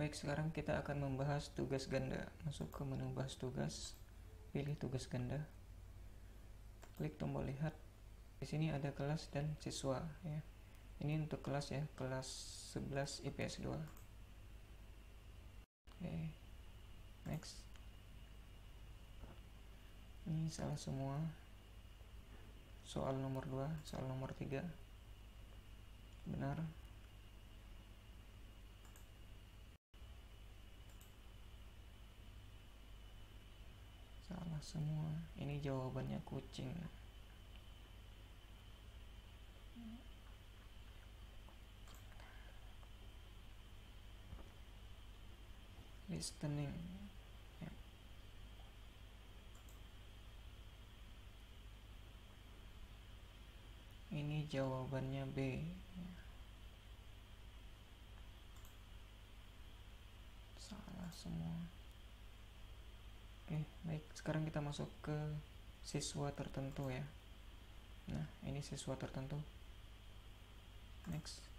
Baik, sekarang kita akan membahas tugas ganda. Masuk ke menu bahas tugas, pilih tugas ganda. Klik tombol lihat. Di sini ada kelas dan siswa ya. Ini untuk kelas ya, kelas 11 IPS 2. Oke. Next. Ini salah semua. Soal nomor 2, soal nomor 3. Benar. salah semua. Ini jawabannya kucing. Listening. Ya. ini jawabannya B. Salah semua Oke, baik. Sekarang kita masuk ke siswa tertentu ya. Nah, ini siswa tertentu. Next.